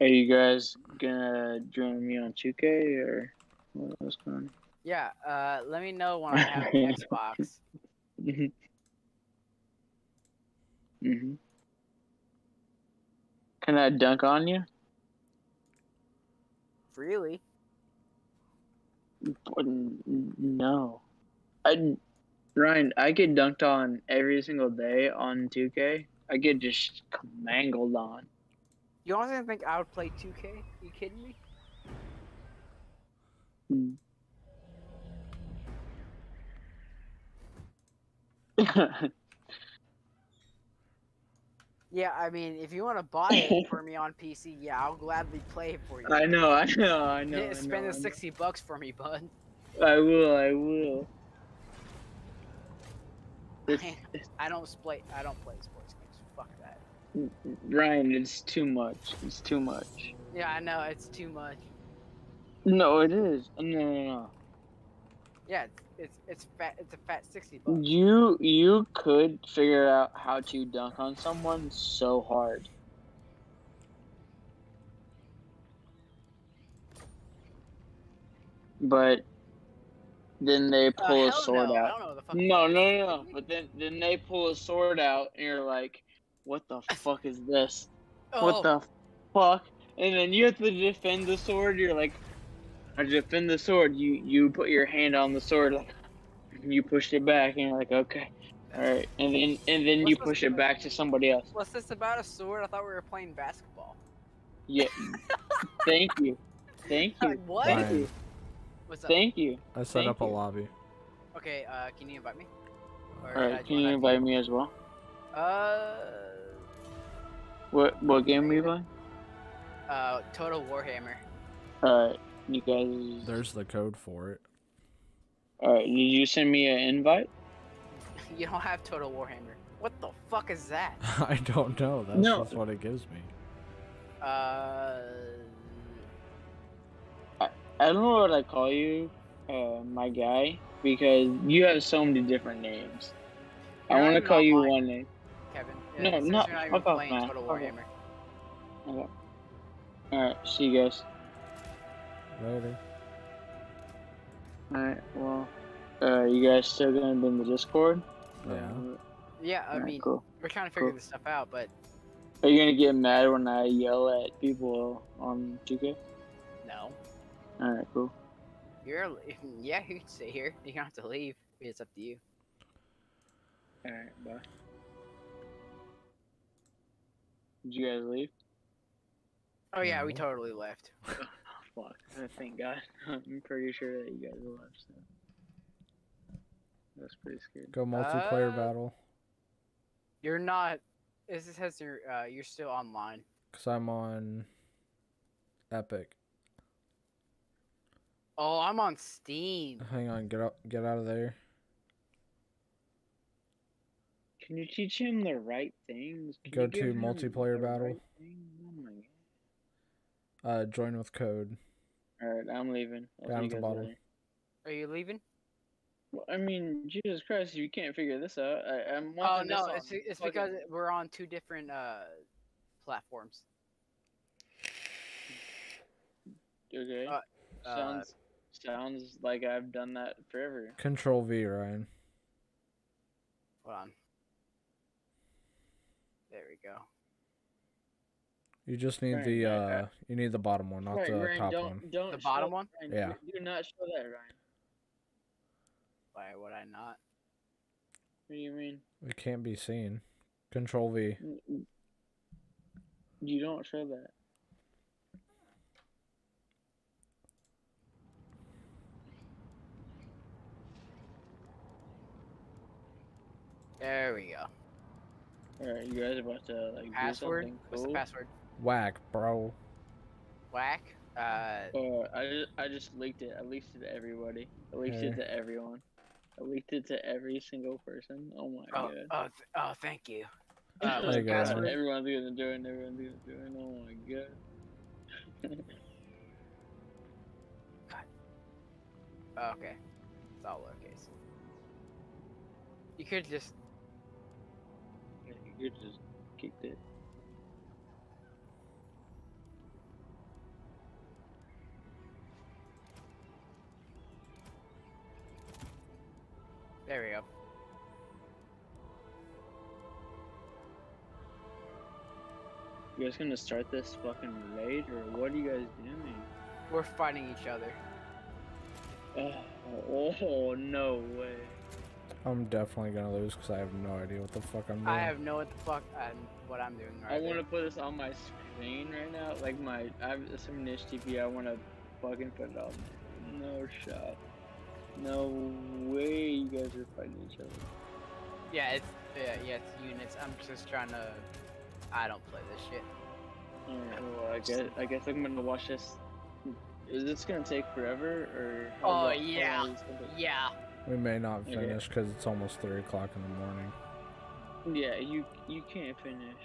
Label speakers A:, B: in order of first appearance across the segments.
A: Are you guys gonna join me on 2K or what- what's going on?
B: Yeah, uh, let me know when I have an Xbox.
A: hmm hmm Can I dunk on you?
B: Really?
A: No. I Ryan, I get dunked on every single day on 2K. I get just mangled on.
B: You honestly think I would play 2K? you kidding me? Hmm. Yeah, I mean, if you want to buy it for me on PC, yeah, I'll gladly play it for you.
A: I know, I know, I know. I
B: spend
A: know,
B: the 60 bucks for me, bud.
A: I will, I will. It's-
B: I don't play. I don't play sports games. Fuck that.
A: Ryan, it's too much. It's too much.
B: Yeah, I know it's too much.
A: No, it is. No, no, no.
B: Yeah, it's it's, it's fat. It's a fat 60 bucks.
A: You you could figure out how to dunk on someone so hard. But then they
B: Uh,
A: pull a sword
B: no,
A: out.
B: don't know what the.
A: No, no, no, no. But then then they pull a sword out and you're like, what the fuck is this?
B: Oh,
A: What the fuck? And then you have to defend the sword. You're like, I defend the sword. You you put your hand on the sword, like you pushed it back, and you're like, okay, all right. And then and then you push it back to somebody else.
B: What's this about a sword? I thought we were playing basketball.
A: Yeah. Thank you. Thank you.
B: What?
A: Thank you.
B: What's up?
A: Thank you.
C: I set
A: Thank
C: up a
A: you.
C: lobby.
B: Okay, uh, can you invite me? Or
A: All
B: should I
A: right. Can you invite me as well?
B: Uh,
A: What what game are you playing?
B: uh, Total Warhammer.
A: All right. You guys.
C: There's the code for it.
A: All right. Did you send me an invite?
B: You don't have Total Warhammer. What the fuck is that?
C: I don't know. That's
A: No.
C: just what it gives me.
B: Uh,
A: I I don't know what I call you, uh, my guy, because you have so many different names. I
B: You're
A: want to
B: not
A: call you
B: online.
A: one name.
B: Kevin.
A: No,
B: it says
A: not-
B: You're not even
A: fuck
B: playing
A: man.
B: Total
A: Fuck off.
B: Warhammer.
A: Okay. All right. See you guys.
C: Later.
A: All right. Well, uh, you guys still gonna be in the Discord?
C: Yeah.
B: Yeah, I
A: alright,
B: mean,
A: cool.
B: we're trying to figure
A: Cool.
B: this stuff out, but
A: Are you gonna get mad when I yell at people on 2K?
B: no.
A: All right. Cool.
B: You're, yeah, you can stay here. You don't have to leave. It's up to you.
A: All right. Bye. Did you guys leave?
B: Oh yeah, we totally left.
A: Fuck. Uh, Thank God. I'm pretty sure that you guys left. So. That's pretty scary.
C: Go multiplayer
B: Uh,
C: battle.
B: You're not. It says you're uh, you're still online.
C: Cause I'm on Epic.
B: Oh, I'm on Steam.
C: Hang on, get out, get out of there.
A: Can you teach him the right things? Can
C: Go to multiplayer battle.
A: right? Oh.
C: Uh, join with code.
A: All right, I'm leaving. I'll
C: Down at the
A: guys
C: bottom.
A: later.
B: Are you leaving?
A: Well, I mean, Jesus Christ, you can't figure this out. I, I'm
B: Oh
A: watching
B: no,
A: this
B: it's it's
A: fucking-
B: because we're on two different uh platforms.
A: Okay.
B: uh, uh,
A: sounds sounds like I've done that forever.
C: Control V, Ryan.
B: Hold on. There we go.
C: You just need
A: Ryan,
C: the
A: Ryan,
C: uh,
A: Ryan.
C: you need the bottom one, not
A: Right,
C: the
A: Ryan,
C: top
A: don't,
C: one.
A: Don't
B: The bottom one?
A: Ryan,
C: Yeah.
A: Do do not show that, Ryan.
B: Why would I not?
A: What do you mean?
C: It can't be seen. Control V.
A: You don't show that.
B: There we go.
A: Alright, you guys about to like
B: Password?
A: do something
B: What's the password?
C: Whack, bro.
B: Whack. Uh,
A: Uh, I just, I just leaked it. I leaked it to everybody. I leaked
C: Okay.
A: it to everyone. I leaked it to every single person. Oh my
B: oh,
A: god.
B: oh, th- oh, thank you. Uh,
C: There
B: what's
C: you
B: the
C: go, Ryan.
B: password?
A: Everyone's gonna do it. Everyone's gonna do it. Oh my god.
B: Oh, okay. It's all lowercase. You could just.
A: You just kicked it.
B: There we go.
A: You guys gonna start this fucking raid, or what are you guys doing?
B: We're fighting each other.
A: oh, oh no way.
C: I'm definitely gonna lose because I have no idea what the fuck I'm doing.
B: I have no what the fuck um, what I'm doing right now.
A: I want to put this on my screen right now. Like my, I have some niche TV. I want to fucking put it on. No shot. No way you guys are fighting each other.
B: Yeah, it's yeah, yeah, it's units. I'm just trying to. I don't play this shit.
A: Alright, well, I guess I guess I'm gonna watch this. Is this gonna take forever or?
B: Oh,
A: long-
B: yeah.
A: long is this gonna take?
B: Yeah.
C: We may not finish because it's almost three o'clock in the morning.
A: Yeah, you you can't finish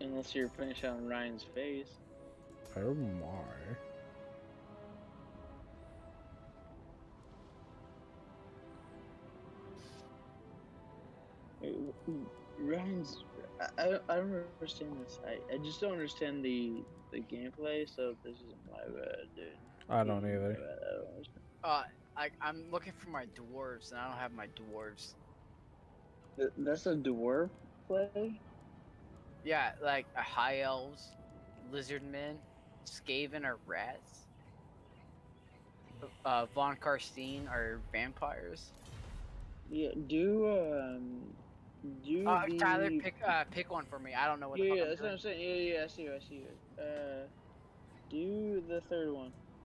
A: unless you're finish on Ryan's face.
C: Oh my.
A: Ryan's. I, I, don't- I don't understand this. I, I just don't understand the the gameplay. So this is my bad, dude.
C: I don't either.
B: Uh, I, I'm looking for my dwarves and I don't have my dwarves.
A: That's a dwarf play.
B: Yeah, like a high elves, lizard men, Skaven are rats. Uh, Von Carstein are vampires.
A: Yeah, do um, do
B: Uh,
A: the...
B: Tyler, pick uh pick one for me. I don't know what
A: Yeah,
B: the
A: yeah,
B: fuck
A: that's what
B: I'm
A: I'm saying. Yeah, yeah, I see you, I see you. Uh, do the third one.